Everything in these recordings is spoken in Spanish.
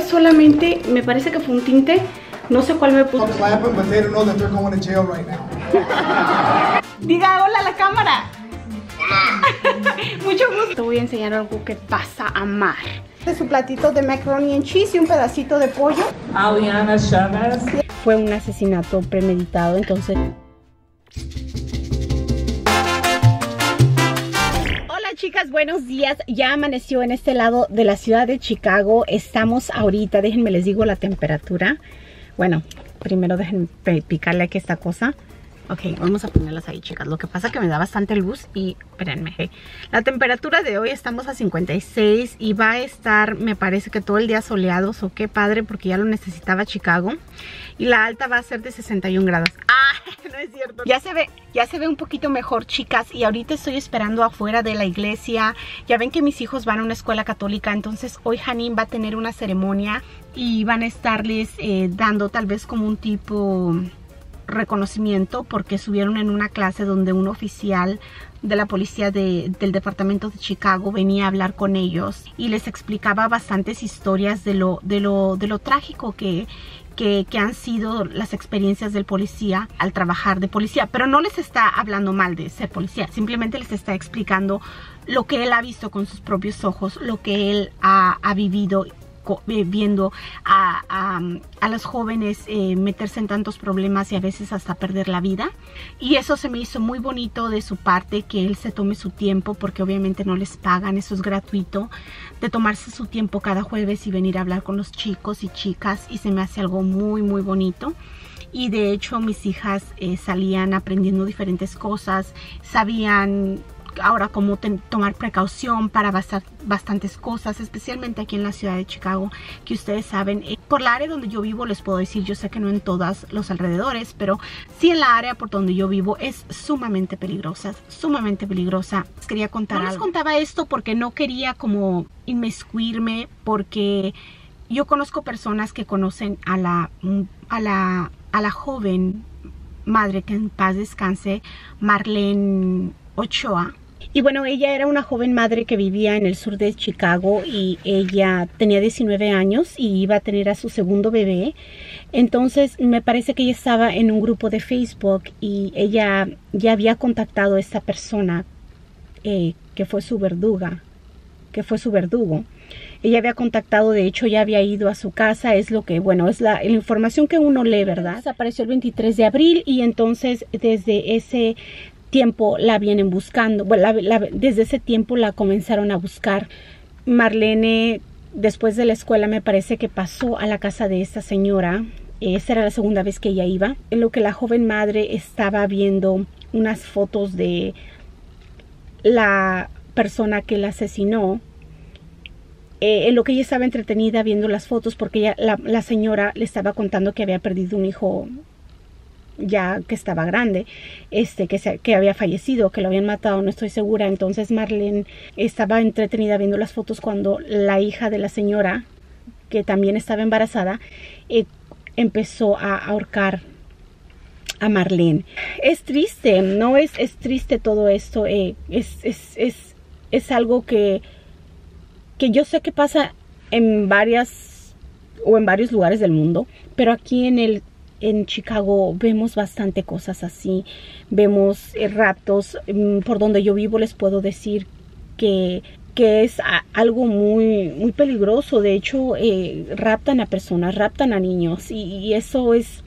Solamente me parece que fue un tinte, no sé cuál me puso. Diga hola a la cámara. Hola. Mucho gusto. Te voy a enseñar algo que pasa a mar. De su platito de macaroni and cheese y un pedacito de pollo. Aliana Chavez. Fue un asesinato premeditado, entonces... chicas, buenos días. Ya amaneció en este lado de la ciudad de Chicago. Estamos ahorita, déjenme les digo la temperatura. Bueno, primero déjenme picarle aquí esta cosa. Ok, vamos a ponerlas ahí, chicas. Lo que pasa es que me da bastante luz y, espérenme, la temperatura de hoy estamos a 56 y va a estar, me parece que todo el día soleado. O qué padre, porque ya lo necesitaba Chicago. Y la alta va a ser de 61 grados. ¡Ah! No es cierto. Ya se ve, ya se ve un poquito mejor, chicas. Y ahorita estoy esperando afuera de la iglesia. Ya ven que mis hijos van a una escuela católica. Entonces hoy Janine va a tener una ceremonia y van a estarles eh, dando tal vez como un tipo reconocimiento porque subieron en una clase donde un oficial de la policía del departamento de Chicago venía a hablar con ellos y les explicaba bastantes historias de lo, de lo, de lo trágico que, que, que, han sido las experiencias del policía al trabajar de policía, pero no les está hablando mal de ser policía, simplemente les está explicando lo que él ha visto con sus propios ojos, lo que él ha, vivido viendo a, a, los jóvenes eh, meterse en tantos problemas y a veces hasta perder la vida. Y eso se me hizo muy bonito de su parte, que él se tome su tiempo, porque obviamente no les pagan, eso es gratuito, de tomarse su tiempo cada jueves y venir a hablar con los chicos y chicas y se me hace algo muy muy bonito y de hecho mis hijas eh, salían aprendiendo diferentes cosas, sabían ahora cómo tomar precaución para bastantes cosas, especialmente aquí en la ciudad de Chicago, que ustedes saben, eh, por la área donde yo vivo les puedo decir, yo sé que no en todas los alrededores, pero sí en la área por donde yo vivo es sumamente peligrosa, sumamente peligrosa. Les quería contar no les contaba esto porque no quería como inmiscuirme, porque yo conozco personas que conocen a la, a la, a la joven madre que en paz descanse, Marlene Ochoa, y bueno, ella era una joven madre que vivía en el sur de Chicago y ella tenía 19 años y iba a tener a su segundo bebé. Entonces me parece que ella estaba en un grupo de Facebook y ella ya había contactado a esta persona eh, que fue su verduga, que fue su verdugo. Ella había contactado, de hecho ya había ido a su casa, es lo que, bueno, es la, información que uno lee, ¿verdad? Apareció el 23 de abril y entonces desde ese tiempo la vienen buscando, bueno, desde ese tiempo la comenzaron a buscar. Marlene, después de la escuela, me parece que pasó a la casa de esta señora. Esa era la segunda vez que ella iba. En lo que la joven madre estaba viendo unas fotos de la persona que la asesinó. Eh, en lo que ella estaba entretenida viendo las fotos porque la, la señora le estaba contando que había perdido un hijo ya que estaba grande, este, que, se, que había fallecido, que lo habían matado, no estoy segura. Entonces Marlene estaba entretenida viendo las fotos cuando la hija de la señora, que también estaba embarazada, eh, empezó a ahorcar a Marlene. Es triste, no es, es triste todo esto, eh, es, es, es, es algo que, que yo sé que pasa en varias o en varios lugares del mundo, pero aquí en el en Chicago vemos bastante cosas así. Vemos eh, raptos. Mm, por donde yo vivo les puedo decir que, que es algo muy, muy peligroso. De hecho, eh, raptan a personas, raptan a niños y eso es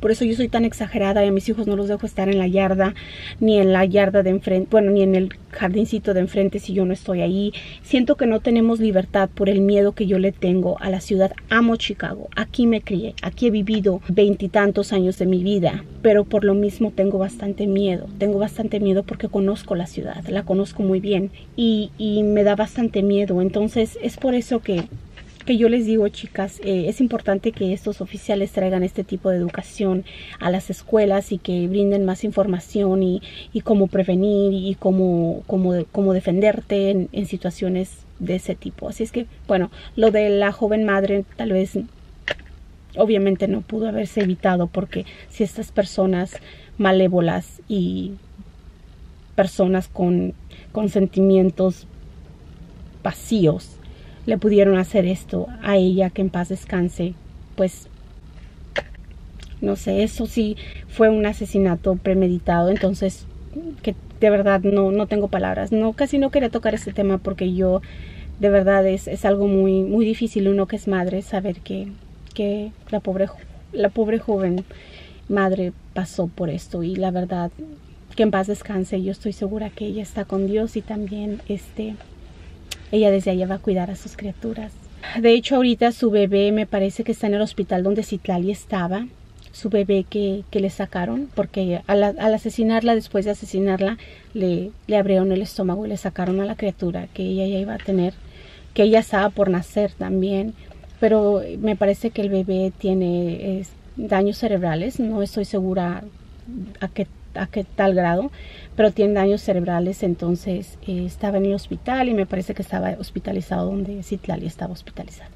por eso yo soy tan exagerada y a mis hijos no los dejo estar en la yarda, ni en la yarda de enfrente, bueno, ni en el jardincito de enfrente si yo no estoy ahí. Siento que no tenemos libertad por el miedo que yo le tengo a la ciudad. Amo Chicago, aquí me crié, aquí he vivido veintitantos años de mi vida, pero por lo mismo tengo bastante miedo. Tengo bastante miedo porque conozco la ciudad, la conozco muy bien y, y me da bastante miedo. Entonces es por eso que que yo les digo, chicas, eh, es importante que estos oficiales traigan este tipo de educación a las escuelas y que brinden más información y, cómo prevenir y cómo, cómo, cómo defenderte en, en, situaciones de ese tipo. Así es que, bueno, lo de la joven madre tal vez obviamente no pudo haberse evitado porque si estas personas malévolas y personas con, con sentimientos vacíos le pudieron hacer esto a ella, que en paz descanse, pues no sé, eso sí fue un asesinato premeditado, entonces que de verdad no, no tengo palabras. No, casi no quería tocar este tema porque yo de verdad es, es algo muy, muy difícil uno que es madre saber que, que la pobre la pobre joven madre pasó por esto y la verdad que en paz descanse yo estoy segura que ella está con Dios y también este ella desde allá va a cuidar a sus criaturas. De hecho ahorita su bebé me parece que está en el hospital donde Citlali estaba. Su bebé que, que le sacaron, porque al, asesinarla, después de asesinarla, le, le abrieron el estómago y le sacaron a la criatura que ella ya iba a tener, que ella estaba por nacer también, pero me parece que el bebé tiene daños cerebrales, no estoy segura a qué, a qué tal grado, pero tiene daños cerebrales, entonces eh, estaba en el hospital y me parece que estaba hospitalizado donde Citlali estaba hospitalizada.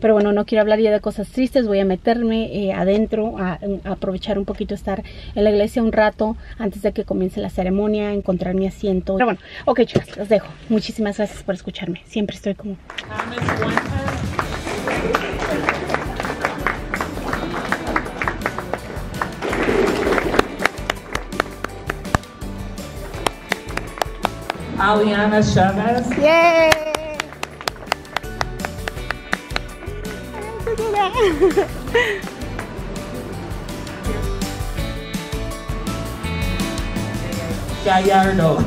Pero bueno, no quiero hablar ya de cosas tristes, voy a meterme eh, adentro, a, a, aprovechar un poquito estar en la iglesia un rato antes de que comience la ceremonia, encontrar mi asiento. Pero bueno, ok chicas, los dejo. Muchísimas gracias por escucharme. Siempre estoy como... Aliana Chavez. ¡Yay! Gallardo.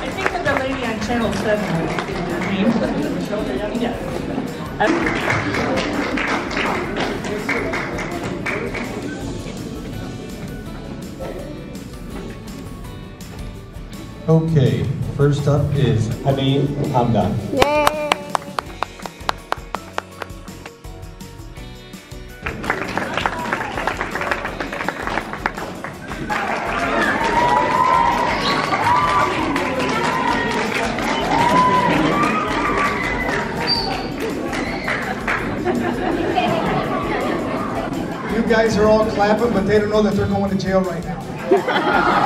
I think that the lady on Channel 7 is her name. Yeah. Okay, first up is Habib Hamdan. ¡Yay! You guys are all clapping, but they don't know that they're going to jail right now.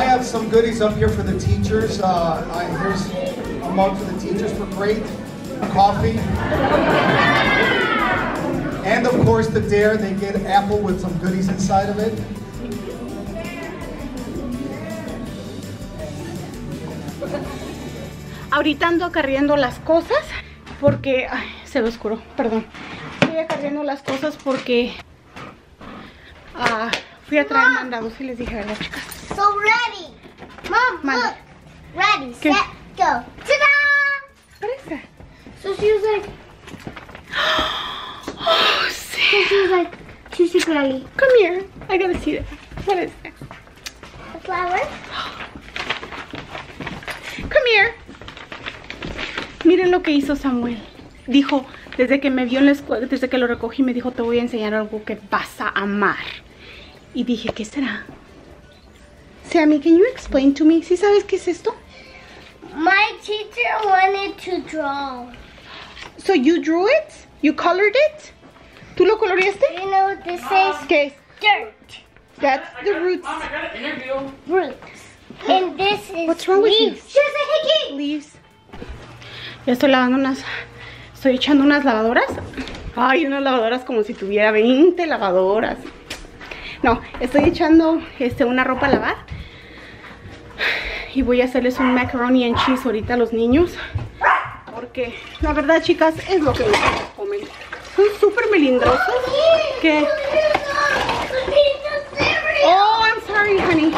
I have some goodies up here for the teachers. Uh, I, here's a mug for the teachers for great coffee. And of course, the Dare, they get apple with some goodies inside of it. Ahorita ando acarriendo las cosas porque... Ay, se ve oscuro, perdón. Estoy acarriendo las cosas porque... ah, fui a traer mandados y les dije, ¿verdad, chicas? So ready. Mom, Manda. look. Ready, ¿Qué? set, go. Ta-da! Parece. So she was like, Oh, sí. so she was like, too secretly. Come here. I gotta see that. What is that? A flower? Come here. Miren lo que hizo Samuel. Dijo, desde que me vio en la escuela, desde que lo recogí, me dijo, te voy a enseñar algo que vas a amar. Y dije, ¿qué será? Sammy, can you explain to me? ¿Sí sabes qué es esto? My teacher wanted to draw. So you drew it? You colored it? ¿Tú lo coloreaste? You know what this says? ¿Qué es? Dirt. That's the roots. Roots. And this is What's wrong with you? leaves. She was a hickey. Leaves. Ya estoy lavando unas... Estoy echando unas lavadoras. Ay, unas lavadoras como si tuviera 20 lavadoras. No, estoy echando este, una ropa a lavar. Y voy a hacerles un macaroni and cheese ahorita a los niños. Porque la verdad, chicas, es lo que los comen. Son súper melindrosos. ¿Qué? Oh, I'm sorry, honey.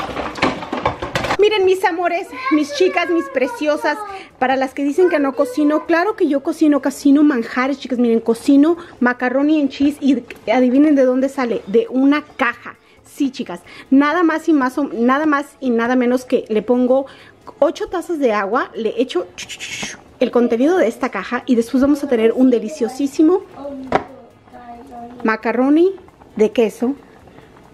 Miren mis amores, mis chicas, mis preciosas, para las que dicen que no cocino, claro que yo cocino, cocino manjares, chicas, miren, cocino macaroni en cheese y adivinen de dónde sale, de una caja. Sí, chicas, nada más y más, nada más y nada menos que le pongo 8 tazas de agua, le echo el contenido de esta caja y después vamos a tener un deliciosísimo macaroni de queso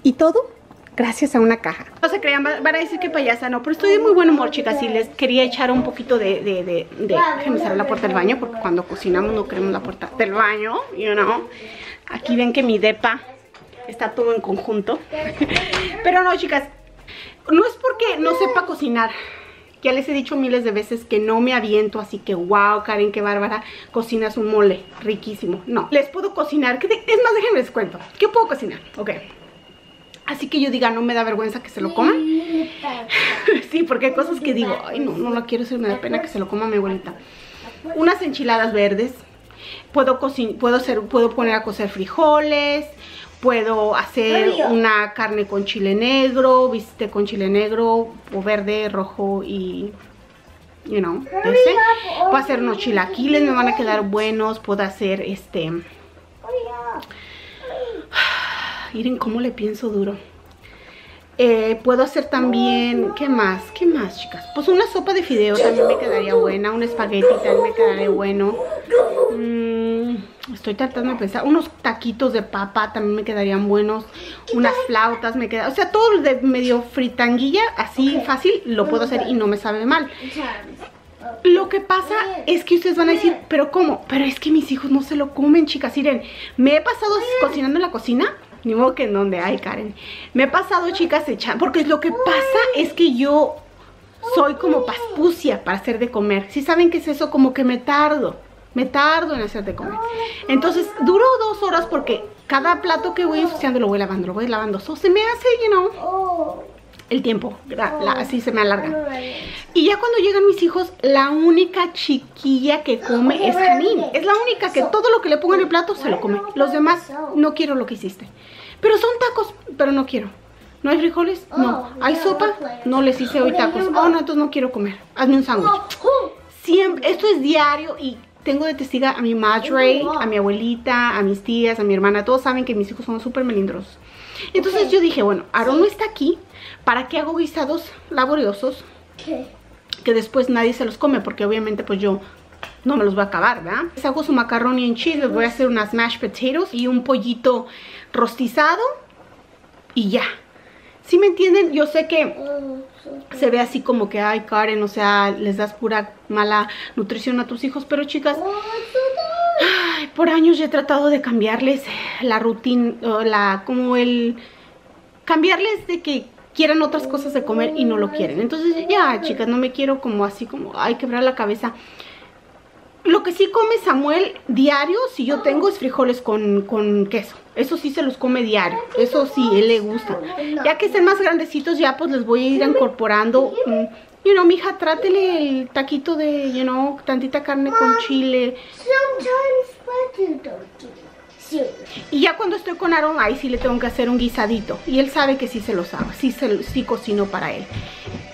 y todo gracias a una caja. No se crean, va- van a decir que payasa, no, pero estoy de muy buen humor, chicas, y les quería echar un poquito de, de, de, de- déjenme cerrar la puerta del baño, porque cuando cocinamos no queremos la puerta del baño, you know. Aquí ven que mi depa está todo en conjunto. Pero no, chicas, no es porque no sepa cocinar. Ya les he dicho miles de veces que no me aviento, así que wow, Karen, qué bárbara, cocinas un mole, riquísimo. No, les puedo cocinar, es más, déjenme les cuento. ¿Qué puedo cocinar? Ok. Así que yo diga, no me da vergüenza que se lo coman. sí, porque hay cosas que digo, ay, no, no lo quiero hacer, me da pena que se lo coma mi abuelita. Unas enchiladas verdes. Puedo, puedo, hacer, puedo poner a cocer frijoles. Puedo hacer una carne con chile negro, viste con chile negro o verde, rojo y, you know, ese. Puedo hacer unos chilaquiles, me van a quedar buenos. Puedo hacer este, miren cómo le pienso duro. Eh, puedo hacer también, ¿qué más? ¿Qué más, chicas? Pues una sopa de fideo también me quedaría buena. Un espagueti también me quedaría bueno. Mm, estoy tratando de pensar. Unos taquitos de papa también me quedarían buenos. Unas flautas me quedan. O sea, todo de medio fritanguilla, así fácil, lo puedo hacer y no me sabe mal. Lo que pasa es que ustedes van a decir, ¿pero cómo? Pero es que mis hijos no se lo comen, chicas. Miren, me he pasado cocinando en la cocina. Ni modo que en donde hay, Karen. Me he pasado, chicas, echando. Porque lo que pasa es que yo soy como paspucia para hacer de comer. Si saben qué es eso, como que me tardo. Me tardo en hacer de comer. Entonces, duro dos horas porque cada plato que voy ensuciando lo voy lavando, lo voy lavando. So, se me hace, you know, el tiempo. la- la- así se me alarga. Y ya cuando llegan mis hijos, la única chiquilla que come es Janine. Es la única que todo lo que le pongo en el plato se lo come. Los demás, no quiero lo que hiciste. Pero son tacos, pero no quiero. ¿No hay frijoles? No. ¿Hay sopa? No les hice hoy tacos. Oh, no, entonces no quiero comer. Hazme un sándwich. Siempre, esto es diario y tengo de testiga a mi madre, a mi abuelita, a mis tías, a mi hermana. Todos saben que mis hijos son súper melindrosos. Entonces yo dije, bueno, Aaron no está aquí. ¿Para qué hago guisados laboriosos? que después nadie se los come porque obviamente pues yo no me los voy a acabar, ¿verdad? Les hago su macaroni en cheese, les voy a hacer unas mashed potatoes y un pollito rostizado y ya. ¿Sí me entienden? Yo sé que se ve así como que, ay Karen, o sea, les das pura mala nutrición a tus hijos, pero chicas, ay, por años ya he tratado de cambiarles la rutina, la, como el, cambiarles de que quieran otras cosas de comer y no lo quieren. Entonces ya, chicas, no me quiero como así como, ay, quebrar la cabeza. Lo que sí come Samuel diario, si yo tengo, es frijoles con, con queso. Eso sí se los come diario. Eso sí, él le gusta. Ya que estén más grandecitos, ya pues les voy a ir incorporando. mm, you know, mija, trátele el taquito de, you know, tantita carne con chile. Y ya cuando estoy con Aaron, ahí sí le tengo que hacer un guisadito. Y él sabe que sí se los hago, sí, se, sí cocino para él.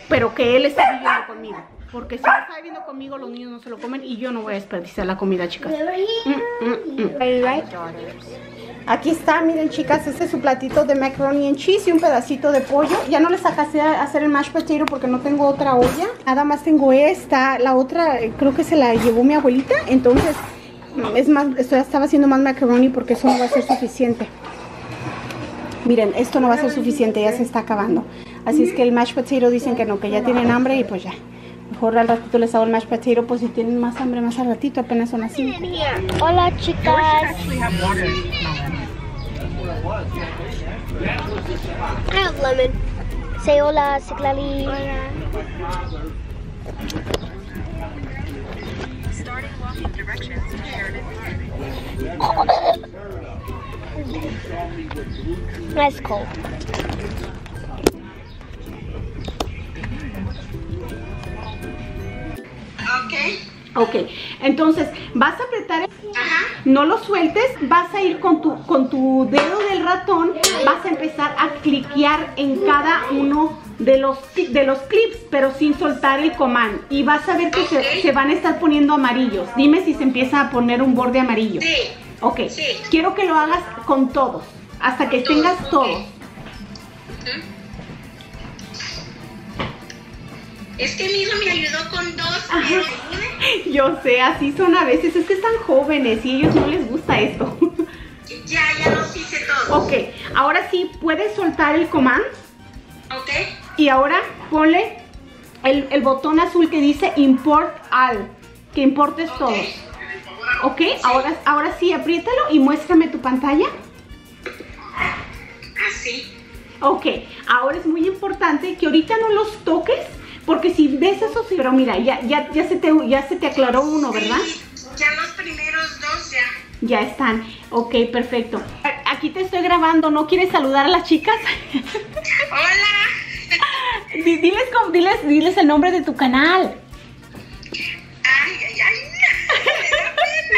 Pero que él esté viviendo conmigo. Porque si él está viviendo conmigo, los niños no se lo comen y yo no voy a desperdiciar la comida, chicas. Mm, mm, mm. Aquí está, miren chicas, este es su platito de macaroni and cheese y un pedacito de pollo. Ya no le sacaste a hacer el mashed potato porque no tengo otra olla. Nada más tengo esta, la otra eh, creo que se la llevó mi abuelita. Entonces, es más, esto ya estaba haciendo más macaroni porque eso no va a ser suficiente. Miren, esto no va a ser suficiente, ya se está acabando. Así es que el mashed potato dicen que no, que ya tienen hambre y pues ya. Mejor al ratito les hago el mashed potato, pues si tienen más hambre más al ratito, apenas son las 5. Hola, chicas. I have lemon. Say hola, Siglali. That's cold. Ok, entonces vas a apretar, no lo sueltes, vas a ir con tu, con tu dedo del ratón, vas a empezar a cliquear en cada uno de los, de los clips, pero sin soltar el comando. Y vas a ver que se, se van a estar poniendo amarillos. Dime si se empieza a poner un borde amarillo. Sí. Ok, quiero que lo hagas con todos, hasta que tengas todos. Es que mi hijo me ayudó con dos. Yo sé, así son a veces, es que están jóvenes y a ellos no les gusta esto. Ya, ya los hice todos. ok, ahora sí, puedes soltar el comando. ¿Ok? Y ahora ponle el, el botón azul que dice import all, que importes todos. ¿Ok? Ahora, ahora sí, apriétalo y muéstrame tu pantalla. sí. Ok, ahora es muy importante que ahorita no los toques, porque si ves eso, sí, pero mira, ya, ya, ya, se te, ya se te aclaró uno, ¿verdad? Sí, ya los primeros dos ya. Ya están. Ok, perfecto. Aquí te estoy grabando, ¿no quieres saludar a las chicas? Hola. Di- diles, diles, diles el nombre de tu canal. Ay, ay, ay.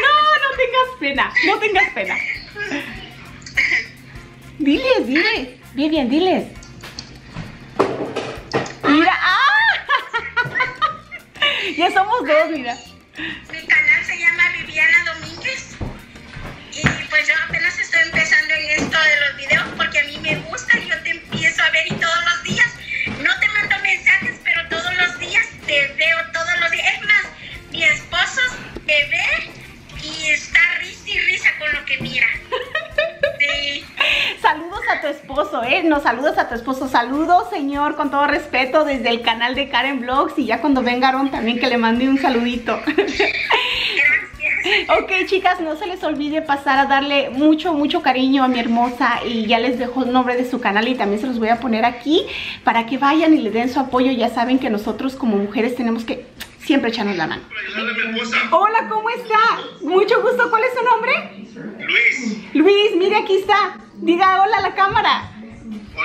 No, no tengas pena, no tengas pena. Diles, diles. Bien, bien, diles. Dos, mira. Saludos a tu esposo. Saludos, señor, con todo respeto, desde el canal de Karen Vlogs. Y ya cuando vengaron también que le mande un saludito. Gracias. Ok, chicas, no se les olvide pasar a darle mucho, mucho cariño a mi hermosa y ya les dejo el nombre de su canal y también se los voy a poner aquí para que vayan y le den su apoyo. Ya saben que nosotros como mujeres tenemos que siempre echarnos la mano. Hola, ¿cómo está? Mucho gusto. ¿Cuál es su nombre? Luis, Luis, mire, aquí está. Diga hola a la cámara.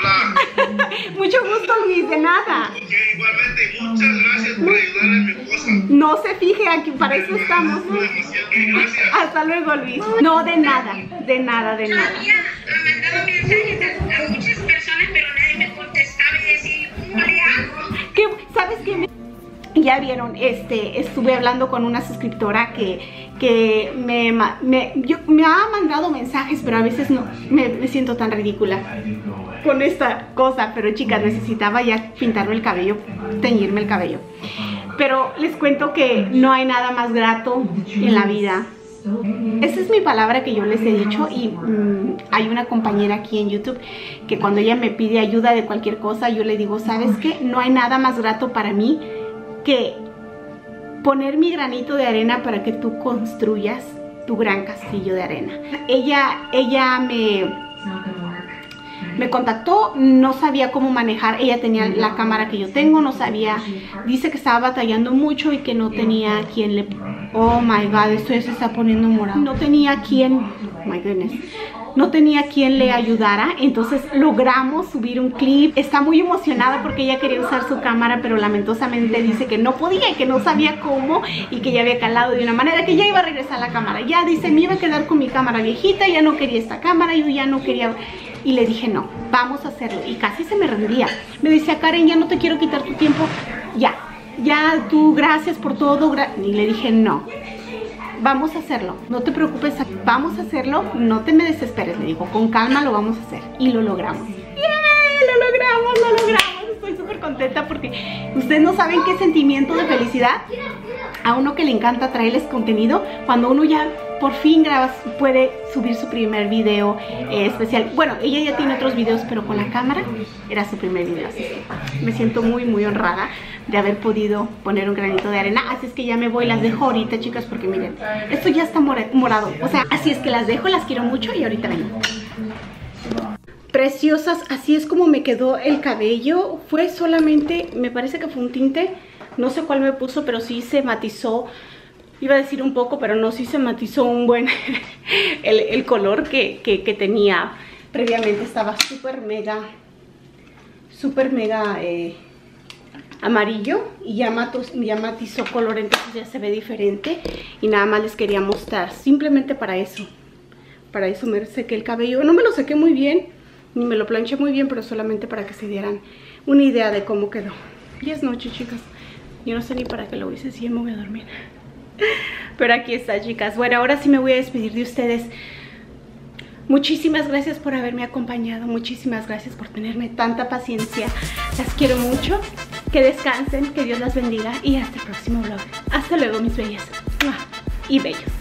Hola. Mucho gusto, Luis, de nada. Ok, igualmente, muchas gracias por ayudar a mi esposa. No se fije, aquí para eso estamos. Demasiado, gracias. Hasta luego, Luis. No, de nada, de nada, de nada. Había mandado mensajes a, a muchas personas, pero nadie me contestaba y decía, ¿cómo le hago? ¿Qué- ¿Sabes qué? Ya vieron, este, estuve hablando con una suscriptora que, que me, ha mandado mensajes, pero a veces no, me, me siento tan ridícula con esta cosa, pero chicas, necesitaba ya pintarme el cabello, teñirme el cabello. Pero les cuento que no hay nada más grato en la vida. Esa es mi palabra que yo les he dicho y mm, hay una compañera aquí en YouTube que cuando ella me pide ayuda de cualquier cosa, yo le digo, ¿sabes qué? No hay nada más grato para mí que poner mi granito de arena para que tú construyas tu gran castillo de arena. Ella, ella me, me contactó, no sabía cómo manejar, ella tenía la cámara que yo tengo, no sabía, dice que estaba batallando mucho y que no tenía quien le... Oh my god, esto ya se está poniendo morado. No tenía quien, oh my goodness, no tenía quien le ayudara, entonces logramos subir un clip. Está muy emocionada porque ella quería usar su cámara, pero lamentosamente dice que no podía y que no sabía cómo y que ya había calado de una manera que ya iba a regresar la cámara. Ya dice, me iba a quedar con mi cámara viejita, ya no quería esta cámara, yo ya no quería... Y le dije, no, vamos a hacerlo. Y casi se me rendía. Me decía, Karen, ya no te quiero quitar tu tiempo. Ya, ya tú, gracias por todo. gra-". Y le dije, no, vamos a hacerlo. No te preocupes, vamos a hacerlo. No te me desesperes, le digo, con calma lo vamos a hacer. Y lo logramos. ¡Yeah! Lo logramos, lo logramos. Estoy súper contenta porque ustedes no saben qué sentimiento de felicidad a uno que le encanta traerles contenido, cuando uno ya por fin graba, puede subir su primer video eh, especial. Bueno, ella ya tiene otros videos, pero con la cámara era su primer video. Así que me siento muy, muy honrada de haber podido poner un granito de arena. Así es que ya me voy, las dejo ahorita, chicas, porque miren, esto ya está morado. O sea, así es que las dejo, las quiero mucho y ahorita vengo. Preciosas, así es como me quedó el cabello. Fue solamente, me parece que fue un tinte. No sé cuál me puso, pero sí se matizó. Iba a decir un poco, pero no, sí se matizó un buen el, color que, que- tenía previamente. Estaba súper mega, súper mega eh, amarillo y ya, matos- ya matizó color, entonces ya se ve diferente. Y nada más les quería mostrar, simplemente para eso. Para eso me sequé el cabello. No me lo sequé muy bien, ni me lo planché muy bien, pero solamente para que se dieran una idea de cómo quedó. Y es noche, chicas. Yo no sé ni para qué lo hice, si me voy a dormir. Pero aquí está, chicas. Bueno, ahora sí me voy a despedir de ustedes. Muchísimas gracias por haberme acompañado. Muchísimas gracias por tenerme tanta paciencia. Las quiero mucho. Que descansen, que Dios las bendiga y hasta el próximo vlog. Hasta luego, mis bellas. Y bellos.